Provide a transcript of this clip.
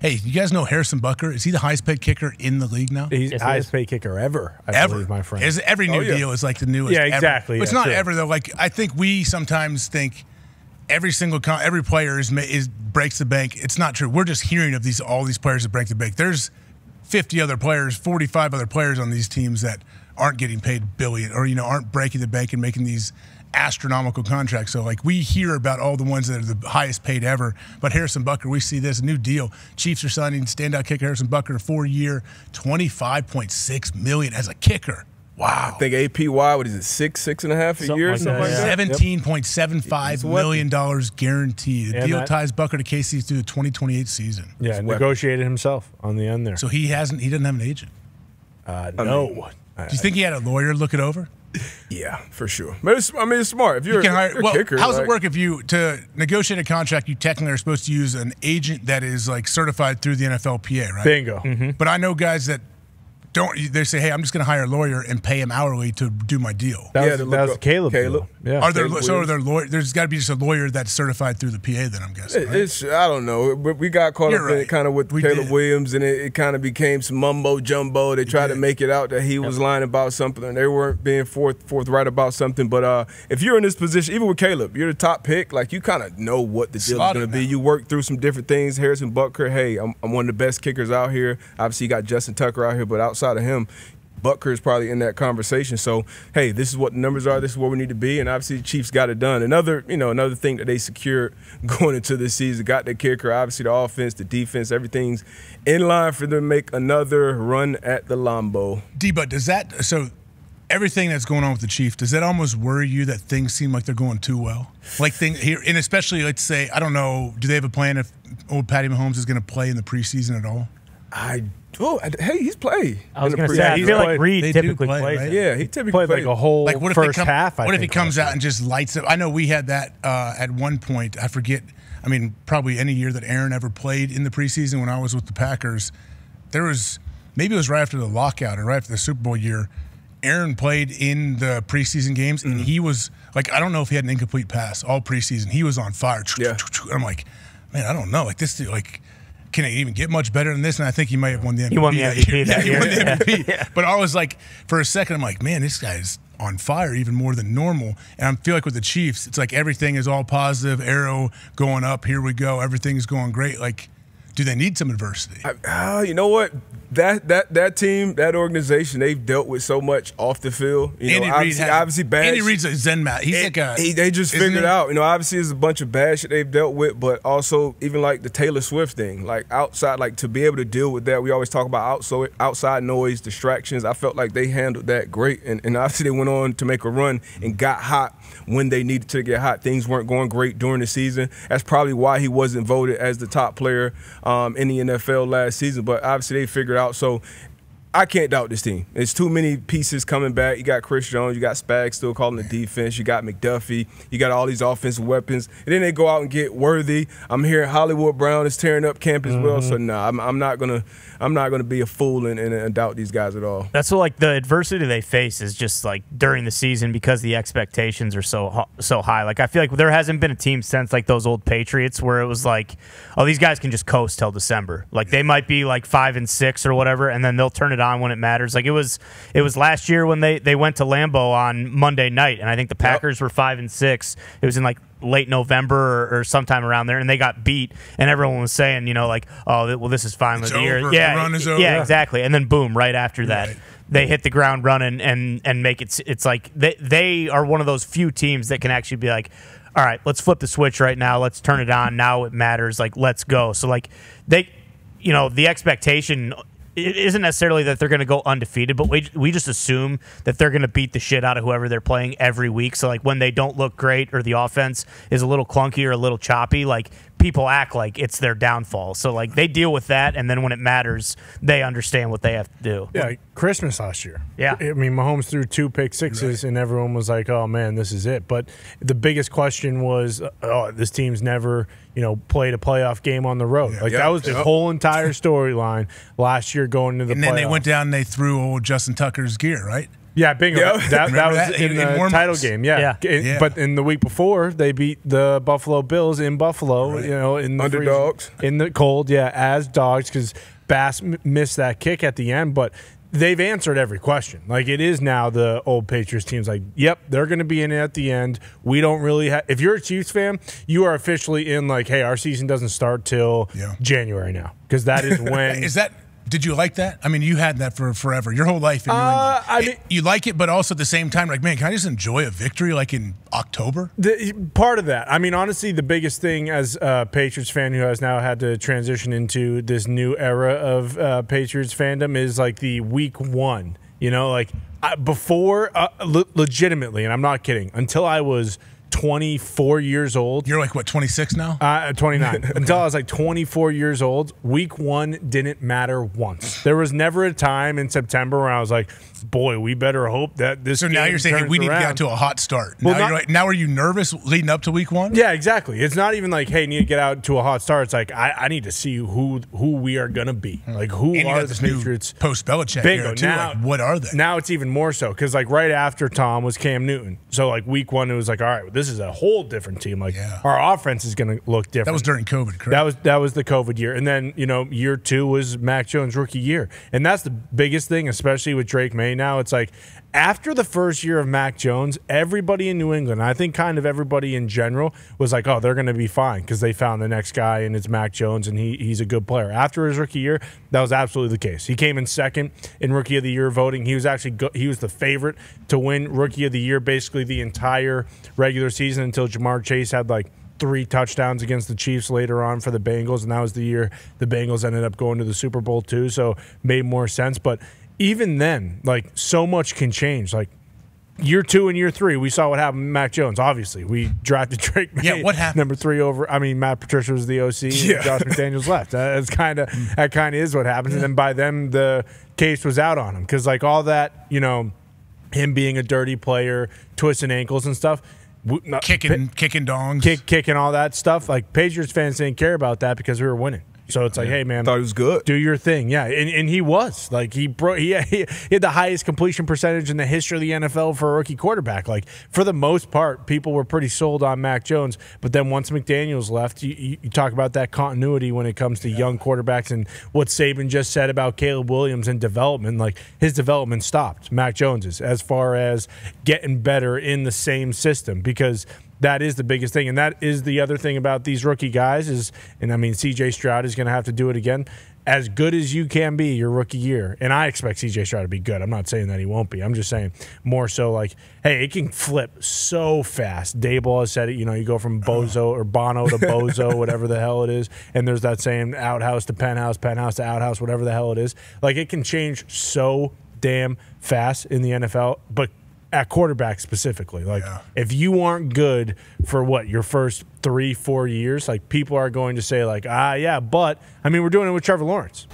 Hey, you guys know Harrison Butker? Is he the highest paid kicker in the league now? He's Yes, the he highest is. paid kicker ever. I ever, believe, my friend. Is every oh, new Oh, yeah. deal is like the newest. Yeah, ever. exactly. But it's not sure. ever though. Like I think we sometimes think every single con- every player is, is breaks the bank. It's not true. We're just hearing of these all these players that break the bank. There's 50 other players, 45 other players on these teams that aren't getting paid billion or you know aren't breaking the bank and making these astronomical contracts. So like we hear about all the ones that are the highest paid ever, but Harrison Butker, we see this new deal. Chiefs are signing standout kicker Harrison Butker, four year, 25.6 million as a kicker. Wow. I think APY, what is it, six, six and a half a Something year, like something that, like yeah. that? Seventeen point seven five He's a weapon. million dollars guaranteed. The And deal that- ties Butker to KC through the twenty twenty eight season. yeah, negotiated himself on the end there. So he hasn't. He doesn't have an agent. uh, no. Do you think he had a lawyer look it over? Yeah, for sure. But it's, I mean, it's smart. If you're, You hire. you're Well, kicker, how does like- it work if you to negotiate a contract? You technically are supposed to use an agent that is like certified through the NFLPA, right? Bingo. Mm-hmm. But I know guys that don't. They say, "Hey, I'm just going to hire a lawyer and pay him hourly to do my deal." That Yeah, was, that was Caleb. Caleb. deal. Yeah. Are there Caleb so are there lawyer? There's got to be just a lawyer that's certified through the PA. Then I'm guessing. It- right? It's I don't know. We we got caught You're up in right. it kind of with We Caleb did. Williams, and it, it kind of became some mumbo jumbo. They tried to make it out that he was lying about something, and they weren't being forth forthright about something. But uh, if you're in this position, even with Caleb, you're the top pick. Like you kind of know what the deal Slotted is going to be. You work through some different things. Harrison Butker, hey, I'm, I'm one of the best kickers out here. Obviously, you got Justin Tucker out here, but outside of him. Butker is probably in that conversation. So, hey, this is what the numbers are. This is where we need to be. And obviously, the Chiefs got it done. Another, you know, another thing that they secured going into this season, got their kicker. Obviously, the offense, the defense, everything's in line for them to make another run at the Lambo. D, but does that so? Everything that's going on with the Chief, does that almost worry you that things seem like they're going too well? Like things here, and especially let's say I don't know. Do they have a plan if old Patty Mahomes is going to play in the preseason at all? I, oh, hey, he's played. I was going to preseason. say, I he's feel like played- Reed they do typically play, plays. right? it. Yeah, he typically Played like a whole Like what if first they come, half. I what if he think, comes out and just lights up? I know we had that uh, at one point. I forget. I mean, probably any year that Aaron ever played in the preseason when I was with the Packers, there was maybe it was right after the lockout or right after the Super Bowl year. Aaron played in the preseason games and he was like, I don't know if he had an incomplete pass all preseason. He was on fire. Yeah. And I'm like, man, I don't know. Like this, dude, like, can it even get much better than this? And I think he might have won the MVP. He won the that MVP year. that yeah, he won the. MVP. But I was like, for a second, I'm like, man, this guy's on fire even more than normal. And I feel like with the Chiefs, it's like everything is all positive, arrow going up. Here we go. Everything's going great. Like, do they need some adversity? Ah, you know what? That that that team, that organization, they've dealt with so much off the field. You Andy know, obviously, has, obviously bad. Andy Reid's a Zen mat. He's like a. he, they just figured it? out, you know, obviously there's a bunch of bad shit they've dealt with, but also even like the Taylor Swift thing, like outside, like to be able to deal with that. We always talk about outside, outside noise, distractions. I felt like they handled that great, and, and obviously they went on to make a run and got hot when they needed to get hot. Things weren't going great during the season. That's probably why he wasn't voted as the top player um, in the NFL last season. But obviously they figured out. So I can't doubt this team. It's too many pieces coming back. You got Chris Jones, you got Spags still calling the defense, you got McDuffie, you got all these offensive weapons, and then they go out and get Worthy. I'm hearing Hollywood Brown is tearing up camp as well. So mm-hmm. nah, I'm, I'm not gonna I'm not gonna be a fool and, and, and doubt these guys at all. That's what like the adversity they face is just like during the season because the expectations are so so high. Like I feel like there hasn't been a team since like those old Patriots where it was like, oh, these guys can just coast till December. Like they might be like five and six or whatever, and then they'll turn it on when it matters. Like it was it was last year when they they went to Lambeau on Monday night, and I think the Packers were five and six. It was in like late November or, or sometime around there, and they got beat, and everyone was saying, you know, like, oh, well, this is finally It's the year. over. The Yeah, is yeah, exactly. And then boom, right after that, Right. they hit the ground running and and make it. It's like they they are one of those few teams that can actually be like, all right, let's flip the switch right now. Let's turn it on. Now it matters. Like let's go. So like they, you know, the expectation. It isn't necessarily that they're going to go undefeated, but we we just assume that they're going to beat the shit out of whoever they're playing every week. So like when they don't look great or the offense is a little clunky or a little choppy, like people act like it's their downfall. So like they deal with that, and then when it matters, they understand what they have to do. Yeah, like Christmas last year. Yeah. I mean, Mahomes threw two pick sixes, and everyone was like, "Oh man, this is it." But the biggest question was, uh, "Oh, this team's never, you know, played a playoff game on the road." Like Yeah. that was the Yep. whole entire storyline last year going into the. And then they went down and they threw old Justin Tucker's gear, right? Yeah, bingo. Yeah. That, that, was that? in, In- the in warm-ups. title game. Yeah. Yeah. In- Yeah. But in the week before, they beat the Buffalo Bills in Buffalo. Right. You know, in the freezing- Underdogs. in the cold. Yeah, as dogs because Bass m- missed that kick at the end, but. They've answered every question. Like it is now the old Patriots team's like, yep, they're going to be in it at the end. We don't really have. If you're a Chiefs fan, you are officially in. Like, hey, our season doesn't start till Yeah. January now because that is when Is that? Did you like that? I mean, you had that for forever, your whole life in New Uh. I It- mean- you like it, but also at the same time, like, man, can I just enjoy a victory like in October? The, part of that. I mean, honestly, the biggest thing as a Patriots fan who has now had to transition into this new era of uh, Patriots fandom is like the week one. You know, like I, before, uh, le- legitimately, and I'm not kidding, until I was 24 years old. You're like what, 26 now? Uh, 29. Until I was like 24 years old, week one didn't matter once. There was never a time in September where I was like, boy, we better hope that this so now you're saying hey, we need to around. get to a hot start. Well, now, not- you're like, now are you nervous leading up to week one? Yeah, exactly. It's not even like, hey, need to get out to a hot start. It's like I, I need to see who who we are gonna be. Like who Hmm. And are the new Patriots? post Belichick Bingo. too. Now, like, what are they? Now it's even more so because like right after Tom was Cam Newton. So like week one, it was like, all right, this is a whole different team. Like Yeah. our offense is gonna look different. that was during COVID, correct? That was that was the COVID year, and then you know year two was Mac Jones' rookie year, and that's the biggest thing, especially with Drake Maye. Now it's like after the first year of Mac Jones, everybody in New England, I think kind of everybody in general, was like, oh, they're going to be fine because they found the next guy, and it's Mac Jones, and he he's a good player. After his rookie year, that was absolutely the case. He came in second in rookie of the year voting. He was actually go- he was the favorite to win rookie of the year basically the entire regular season until Ja'Marr Chase had like three touchdowns against the Chiefs later on for the Bengals, and that was the year the Bengals ended up going to the Super Bowl too. So made more sense. But even then, like so much can change. Like year two and year three, we saw what happened with Mac Jones. Obviously, we drafted Drake. Maye, Yeah, what happened? Number three over. I mean, Matt Patricia was the OC. Yeah. Josh McDaniels left. That's kind of mm. that kind of is what happened. And then by then, the case was out on him because like all that, you know, him being a dirty player, twisting ankles and stuff. Kicking, kicking dongs. kick, kicking all that stuff. Like Patriots fans didn't care about that because we were winning. So it's like, hey man, Thought he was good. do your thing, yeah. And, and he was like he broke. He, he had the highest completion percentage in the history of the NFL for a rookie quarterback. Like for the most part, people were pretty sold on Mac Jones. But then once McDaniels left, you, you, you talk about that continuity when it comes to young quarterbacks and what Saban just said about Caleb Williams and development. Like his development stopped. Mac Jones's as far as getting better in the same system because that is the biggest thing. And that is the other thing about these rookie guys is and i mean cj stroud is going to have to do it again. As good as you can be your rookie year and i expect cj stroud to be good. I'm not saying that he won't be. I'm just saying more so like hey it can flip so fast. Daboll has said it you know you go from uh-huh. bozo or bono to bozo whatever the hell it is and there's that same outhouse to penthouse penthouse to outhouse whatever the hell it is. Like it can change so damn fast in the nfl but at quarterback specifically. Like Yeah. if you aren't good for what your first three, four years, like people are going to say like, ah, yeah, but I mean, we're doing it with Trevor Lawrence.